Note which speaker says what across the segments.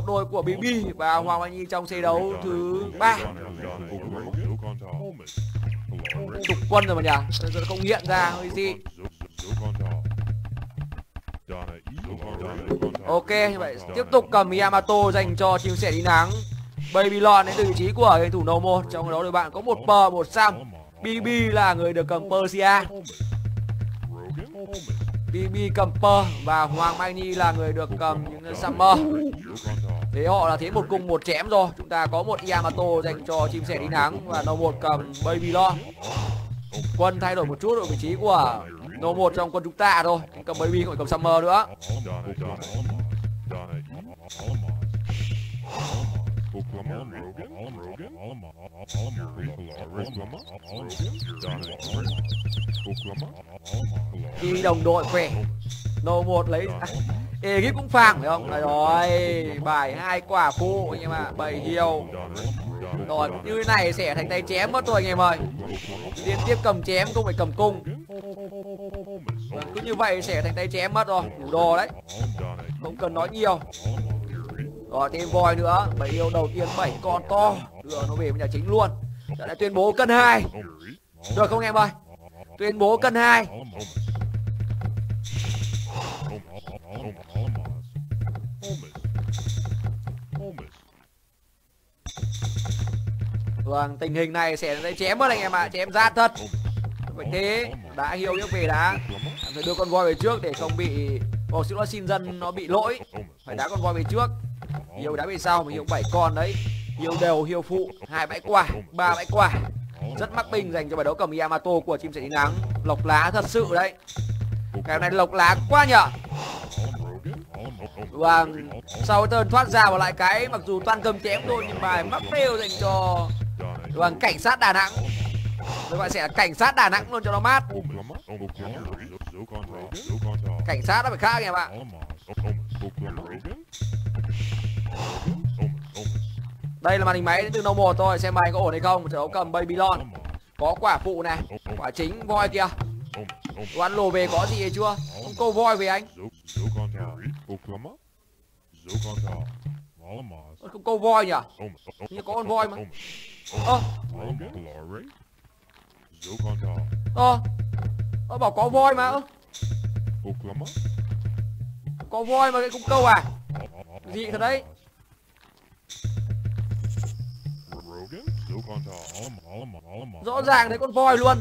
Speaker 1: cặp đôi của BB và Hoàng anh Nhi trong xe đấu thứ ba. Trục quân rồi mà nhỉ? Giờ không hiện ra? Hơi gì? Ok như vậy tiếp tục cầm Yamato dành cho chim sẻ đi nắng. Babylon đến từ vị trí của game thủ No 1 trong đó đội bạn có một P, một sam. BB là người được cầm Persia. BB cầm Per và Hoàng Mai Nhi là người được cầm những Summer. Thế họ là thế một cung một chém rồi. Chúng ta có một Yamato dành cho chim sẻ đi nắng Và No 1 cầm Babylon Quân thay đổi một chút ở vị trí của No 1 trong quân chúng ta rồi. Cầm Baby không phải cầm Summer nữa. Khi đồng đội khỏe. No 1 lấy à, Egypt cũng phang phải không? Đây rồi. Bài hai quả phụ anh em ạ. Bảy hiêu Rồi như thế này sẽ thành tay chém mất rồi anh em ơi. Liên tiếp cầm chém không phải cầm cung. Vâng, Cứ như vậy sẽ thành tay chém mất rồi. Đủ đồ đấy. Không cần nói nhiều. Rồi thêm voi nữa. Bảy yêu đầu tiên bảy con to. Đưa nó về nhà chính luôn. Đã tuyên bố cân hai. Được không em ơi? Tuyên bố cân hai Vâng, tình hình này sẽ lấy chém mất anh em ạ, à. chém ra thật. Vậy thế, đã hiểu biết về đã. Phải đưa con voi về trước để không bị Ồ, xin lỗi xin dân nó bị lỗi. Phải đá con voi về trước. Hiếu đá về sau, mình Hiếu bảy con đấy. Hiếu đều, Hiếu phụ, hai bãi quả, ba bãi quả. Rất mắc bình dành cho bài đấu cầm Yamato của chim sẻ nắng. Lộc lá thật sự đấy. Cái này lộc lá quá nhở và sau turn thoát ra và lại cái mặc dù toàn cầm chém thôi, nhưng bài mắc fail dành cho đoàn cảnh sát Đà Nẵng. Các bạn sẽ là cảnh sát Đà Nẵng luôn cho nó mát. Cảnh sát nó phải khác nha bạn. Đây là màn hình máy đến từ No 1 thôi, Xem bài có ổn hay không. Trận đấu cầm Babylon. Có quả phụ này, Quả chính voi kìa Đoán lồ về có gì hay chưa? Không câu voi về anh. Không câu voi nhỉ? Như có con voi mà. Ơ. Ơ. Ơ bảo có voi mà ơ. Có voi mà cái cũng câu à? Gì thật đấy. Rõ ràng thấy con voi luôn.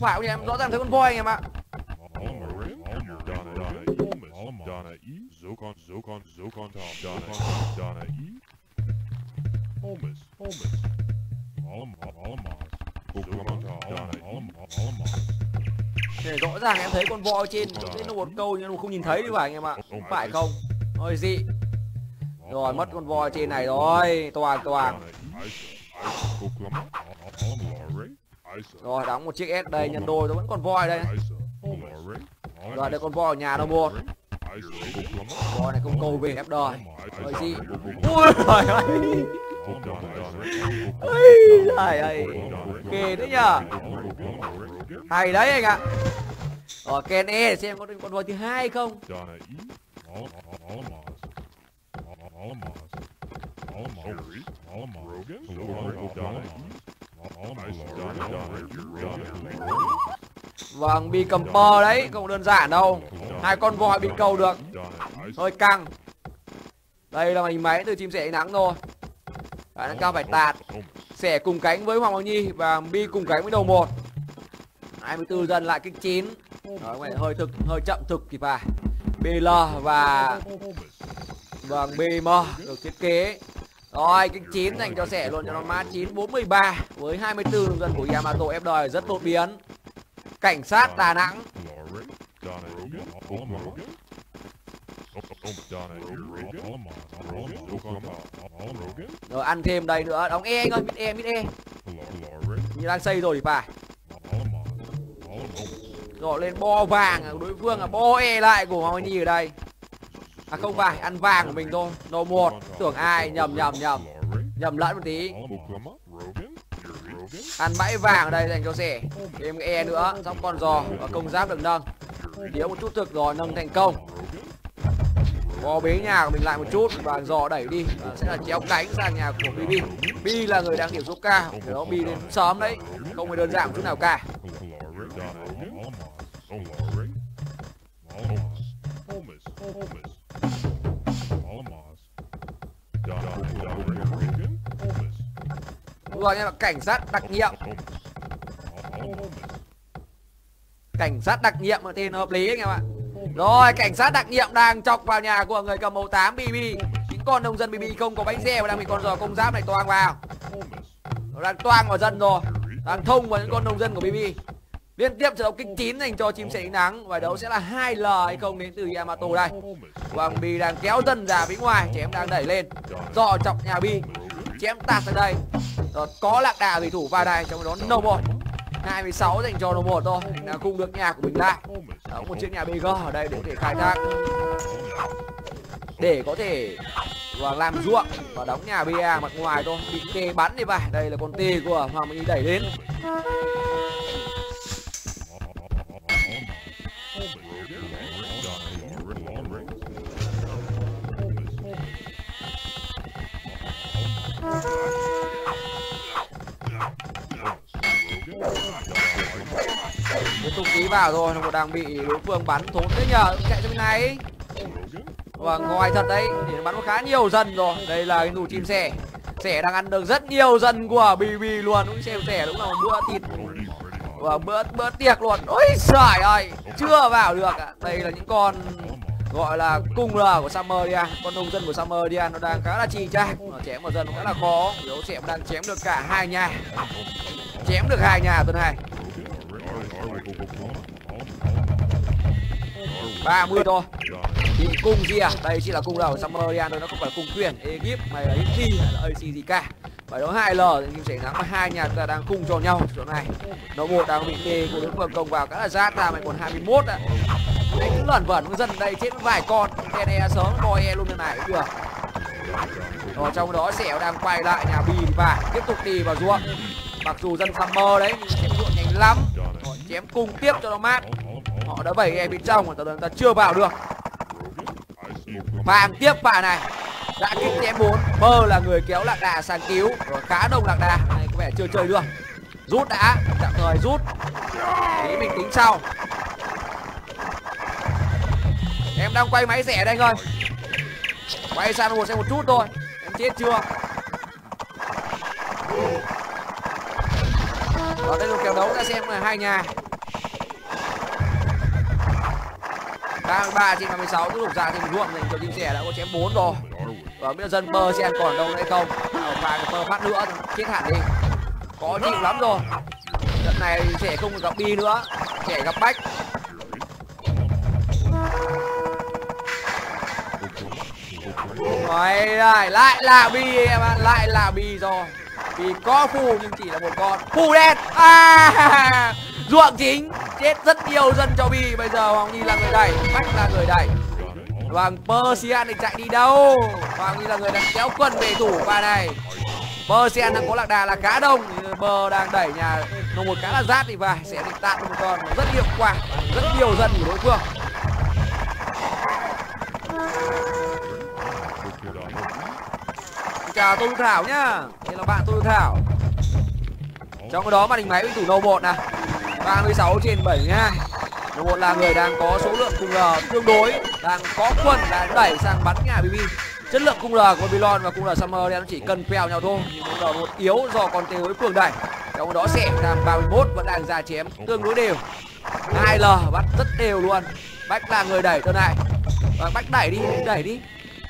Speaker 1: Phải không em? Rõ ràng thấy con voi anh em ạ Zokon, Zokon, Zokon top, Donna, Donna E. Holmes, Holmes. Alamos. Donna E. Alamos. Để rõ ràng em thấy con voi trên trên nó một câu nhưng mà không nhìn thấy đi phải anh em ạ phải không thôi gì rồi mất con voi trên này rồi toàn toàn rồi đóng một chiếc s đây nhân đôi nó vẫn còn voi đây rồi đây con voi ở nhà đâu một voi này không câu về ép đòi rồi gì ui trời ơi. Ui trời ơi. Kề đấy nhờ. Hay đấy anh ạ. Rồi ken e xem có con voi thứ hai không Vâng, bị cầm pơ đấy, không đơn giản đâu. Hai con voi bị cầu được. Hơi căng. Đây là màn hình máy từ chim sẻ nắng thôi. Bạn đang cao phải tạt. Sẻ cùng cánh với Hoàng Hoàng Nhi Và Bi cùng cánh với đầu một. 24 dần lại kích 9 Đó, hơi thực, hơi chậm thực thì phải. BL và Vâng, BM được thiết kế rồi, cái 9 dành cho sẻ luôn cho nó mát 9 43 với 24 nông dân của Yamato ép đời rất đột biến. Cảnh sát Đà Nẵng. Rồi ăn thêm đây nữa, đóng E anh ơi, mít E, mít E. Như đang xây rồi thì phải. Rồi lên bo vàng đối phương là bo E lại của Hoàng ở đây. À không phải, ăn vàng của mình thôi. Đồ một, tưởng ai, nhầm nhầm nhầm. Nhầm lẫn một tí. Ăn bãi vàng ở đây dành cho rẻ. Thêm cái E nữa, xong con giò Và công giáp được nâng. Thiếu một chút thực rồi, nâng thành công. Có bế nhà của mình lại một chút và dò đẩy đi. Và sẽ là chéo cánh sang nhà của bb b là người đang điểm số ca để đó bi đến sớm đấy. Không hề đơn giản một chút nào cả. Đúng nha cảnh sát đặc nhiệm. Cảnh sát đặc nhiệm là tên hợp lý anh em ạ. Rồi, cảnh sát đặc nhiệm đang chọc vào nhà của người cầm màu 8 BB Chính con nông dân BB không có bánh xe và đang bị con giò công giáp này toang vào. Nó đang toang vào dân rồi. Đang thông vào những con nông dân của BB Liên tiếp trận đấu kích chín dành cho chim sẻ nắng. Và đấu sẽ là 2L hay không đến từ Yamato đây. Hoàng Bi đang kéo dân ra phía ngoài, trẻ em đang đẩy lên. Dò chọc nhà Bi Chém tạt ra đây. Rồi có lạc đà thủy thủ vào đây Trong đó no một 26 dành cho no một thôi là cung được nhà của mình lại. Đó, một chiếc nhà BG ở đây để có thể khai thác. Để có thể và làm ruộng và đóng nhà BA mặt ngoài thôi. Bị tê bắn đi phải đây là con tê của Hoàng Minh đẩy đến tiếp tục ký vào rồi, nó đang bị đối phương bắn thốn. Thế nhờ chạy trong này. Và ngoài thật đấy, thì nó bắn khá nhiều dần rồi. Đây là cái nụ chim sẻ. Sẻ đang ăn được rất nhiều dần của bb luôn. Cũng xem sẻ đúng là một bữa thịt. Và bữa bữa tiệc luôn. Ôi trời ơi, chưa vào được ạ. Đây là những con gọi là cung l của Summeria à, con nông dân của Summeria à, nó đang khá là chi chang nó chém một dân khá là khó. Yếu chém đang chém được cả hai nhà. Chém được hai nhà tuần này 30 thôi. Thì cung gì à? Đây chỉ là cung đầu Sumerian à, thôi, nó không phải là cung quyền Egypt, hay là Hiti hay là AC gì cả. Bài đấu hai l, thì sẽ thắng mà hai nhà ta đang cung cho nhau. Chỗ này nó một đang bị tê của đối phương công vào khá là rát ra, mày còn 21 ạ. đấy cứ lẩn vẩn dân đây chết vài con. E sớm boy e luôn bên này cũng được ở trong đó sẹo đang quay lại, nhà bì và tiếp tục đi vào ruộng. Mặc dù dân summer đấy, nhưng chém ruộng nhanh lắm. Họ chém cung tiếp cho nó mát. Họ đã bảy em bên trong mà tao ta chưa vào được. Vàng tiếp pha này. Đã kích chém bốn. Mơ là người kéo lạc đà sang cứu. Rồi, khá đông lạc đà. Này, có vẻ chưa chơi được. Rút đã. Tạm thời rút. Tí mình tính sau. Em đang quay máy rẻ đây anh ơi quay sang một xem một chút thôi. Em chết chưa? Ở đây là kèo đấu ra xem là hai nhà. 33 trên 56 tiếp tục ra thêm ruộng dành cho chim sẻ đã có chém bốn rồi. Và bây giờ dân bơ xem còn đâu hay không? Ở vài cái bơ phát nữa, chết hẳn đi. Có chịu lắm rồi. Trận này trẻ không gặp bi nữa, trẻ gặp bách. Quay lại lại là bi em ạ, lại là bi rồi. Vì có phù nhưng chỉ là một con. Phù đen. À! Ruộng chính. Chết rất nhiều dân cho bi. Bây giờ hoàng nhi là người đẩy. Bách là người đẩy. Vâng, hoàng Persian thì chạy đi đâu? Hoàng Nhi là người đang kéo quân về thủ pha này Persian đang có lạc đà là cá đông. Bờ đang đẩy nhà nó một cá là rát thì phải. Sẽ định tạt một con. Rất hiệu quả. Rất nhiều dân của đối phương. Chào Tô Thảo nhá. Đây là bạn Tô Thảo. Trong cái đó màn hình máy bị thủ nâu một này 36 trên 72 nô một là người đang có số lượng cung L tương đối. Đang có quân là đẩy sang bắn nhà BB Chất lượng cung L của Babylon và cung L Summer thì nó chỉ cần phèo nhau thôi. Nhưng cung L một yếu do còn tiêu với cường đẩy. Trong đó sẽ làm 31 vẫn đang ra chém tương đối đều. 2L bắt rất đều luôn. Bách là người đẩy tuần này. Và Bách đẩy đi, đẩy đi.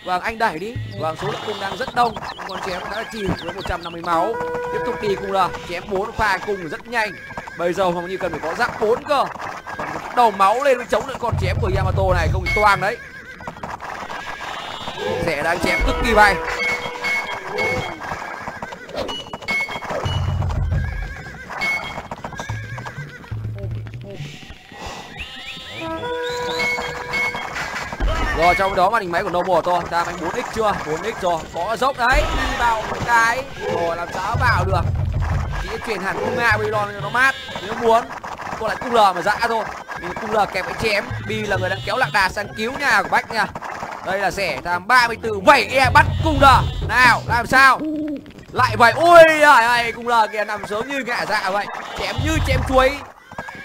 Speaker 1: Vâng anh đẩy đi. Vâng số lượng cung đang rất đông. Con chém đã chìm với 150 máu. Tiếp tục đi cung là Chém 4 pha cung rất nhanh. Bây giờ hầu như cần phải có giáp bốn cơ. Còn đầu máu lên mới chống được con chém của yamato này. Không thì toang đấy. Rẻ đang chém cực kỳ bay Rồi trong đó màn hình máy của Noble to, Ta đánh 4x chưa? 4x rồi. Có dốc đấy. Đi vào một cái. Rồi làm sao vào được? Chỉ chuyển hẳn cung Nga Babylon cho nó mát. Nếu muốn Cô lại cung L mà dã thôi. Vì cung L kẹp cái chém. Bi là người đang kéo lạc đà sang cứu nhà của Bách nha. Đây là rẻ tham 34 vẩy e bắt cung đờ nào làm sao? Lại vậy. Ôi ơi cung đờ kìa. Nằm sớm như ngã dạ vậy. Chém như chém chuối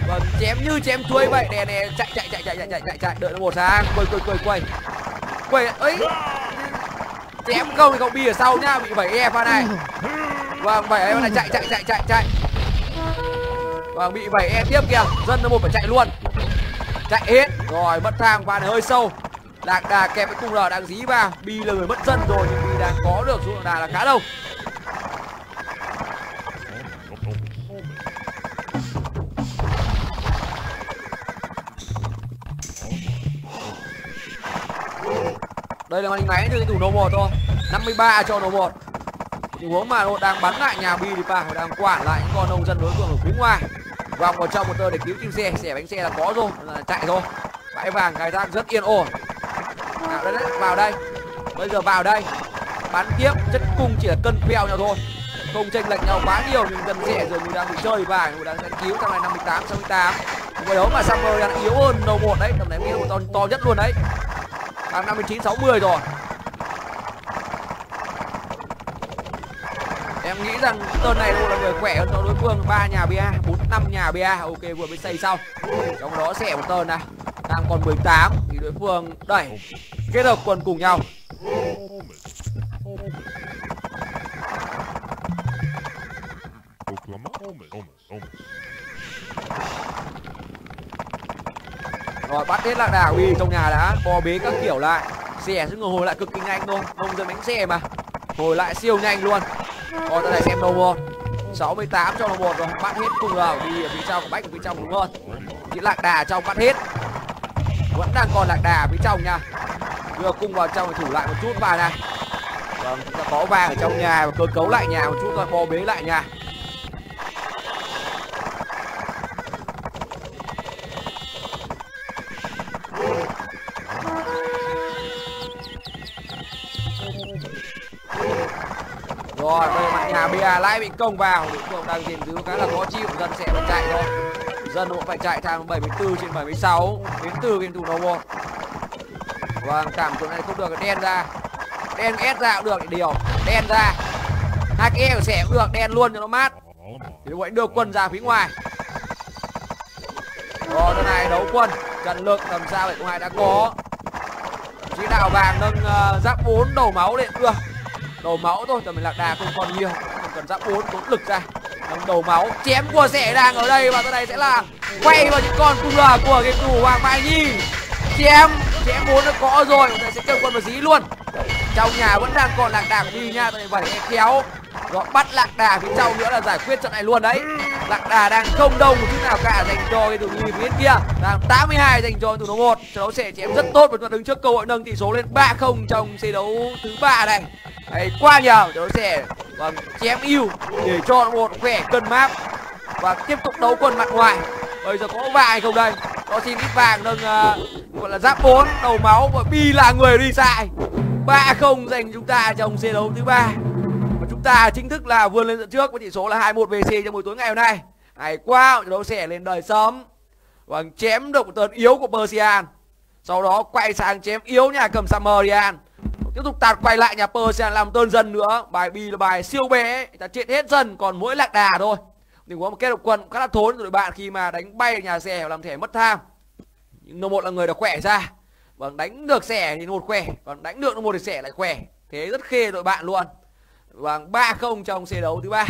Speaker 1: vâng chém như chém chuối vậy. Nè nè, chạy chạy chạy chạy chạy chạy chạy. Chạy đợi nó một sang quay quay quay quay. Quay, ấy. Chém không thì cậu bi ở sau nhá, bị vẩy e pha này. Vâng vẩy em này, chạy chạy chạy chạy chạy. Vâng bị vẩy e tiếp kìa. Dân nó một phải chạy luôn. Chạy hết. Rồi, mất thang pha này hơi sâu. Lạc đà kẹp với cung r đang dí vào. Bi là người mất dân rồi, nhưng bi đang có được số lượng đà là khá đông. Đây là anh máy từ thủ nô một thôi. 53 cho nô một tình huống mà đội đang bắn lại nhà bi thì phải đang quản lại những con nông dân đối phương ở phía ngoài. Vòng vào trong một tơ để cứu chim xe xẻ bánh xe là có rồi là chạy rồi. bãi vàng khai thác rất yên ổn. Nào đây đấy vào đây. Bây giờ vào đây. Bắn tiếp chất cung chỉ là cân phèo nhau thôi. Không chênh lệch nhau quá nhiều nhưng dân rẻ rồi mình đang bị chơi vàng mình đang cứu trong này 58 68 vậy đấu mà Summer đang yếu hơn đầu một đấy tầm này một to, to nhất luôn đấy đang 59 60 rồi. Em nghĩ rằng tên này là người khỏe hơn cho đối phương. Ba nhà ba bốn, năm nhà ba ok, vừa mới xây xong. Trong đó sẽ một tên này. Đang còn 18 thì đối phương đẩy kết hợp quần cùng nhau. Rồi, bắt hết lạc đà uy trong nhà đã. Bò bế các kiểu lại. Xẻ sẽ ngồi hồi lại cực kỳ nhanh luôn nông dân đánh xe mà. Hồi lại siêu nhanh luôn. Rồi, ta này xem đầu một 68 cho đầu một rồi. Bắt hết cùng rồi đi ở phía trong, bách ở phía trong đúng hơn chỉ lạc đà trong bắt hết. Vẫn đang còn lạc đà phía trong nha. Đưa cung vào trong để thủ lại một chút vào này vâng chúng ta có vàng ở trong nhà và cơ cấu lại nhà một chút thôi. Bò bế lại nhà rồi bây giờ gà lại bị công vào đối phương đang tìm giữ khá là khó chịu. Dân sẽ phải chạy thôi. Dân cũng phải chạy thang 74 trên 76 đến từ game thủ đầu một. Vâng cảm chỗ này không được đen ra. Đen ép ra cũng được để điều. Đen ra. Hai cái sẽ của cũng được đen luôn cho nó mát. Thì vậy đưa quân ra phía ngoài. Rồi trận này đấu quân. Trận lực tầm xa bảy ngoài đã có. Chỉ đạo vàng nâng uh, giáp 4 đầu máu lên. Được đầu máu thôi tầm mình lạc đà không còn nhiều cần giáp 4 tốn lực ra. Đóng đầu máu, chém của rẻ đang ở đây và sau này sẽ là quay vào những con cung lờ của game thủ hoàng mai nhi. Chém chém bốn nó có rồi chúng ta sẽ kêu quân vào dí luôn. Trong nhà vẫn đang còn lạc đảng của đi nha tại này kéo rồi bắt lạc đà phía sau nữa là giải quyết trận này luôn đấy. Lạc đà đang không đông một chút nào cả dành cho cái thủ nhi phía kia. Đang 82 dành cho thủ đấu một trận đấu sẽ chém rất tốt và chúng ta đứng trước cơ hội nâng tỷ số lên 3-0 trong trận đấu thứ ba này. Đấy, qua nhờ trận đấu sẽ vâng chém yêu để cho một khỏe cân map và tiếp tục đấu quần mặt ngoài. Bây giờ có vài không đây? Đó xin ít vàng nâng uh, gọi là giáp 4 đầu máu và bi là người đi xài. 3-0 dành chúng ta trong trận đấu thứ ba ta chính thức là vươn lên dẫn trước với tỷ số là 21 VC trong buổi tối ngày hôm nay. Hay quá, trận đấu sẽ lên đời sớm. Và chém được một yếu của Persian. Sau đó quay sang chém yếu nhà cầm Samarian. Tiếp tục tạt quay lại nhà Persian làm tơn dần nữa. Bài bi là bài siêu bé ta chết hết dần còn mỗi lạc đà thôi. Tình huống một kết hợp quân khá là thốn rồi bạn khi mà đánh bay nhà xe làm thẻ mất tham. Nhưng một là người đã khỏe ra. Vâng đánh được xẻ thì một khỏe. Còn đánh được một thì xẻ lại khỏe. Thế rất khê đội bạn luôn vâng ba không trong xe đấu thứ ba.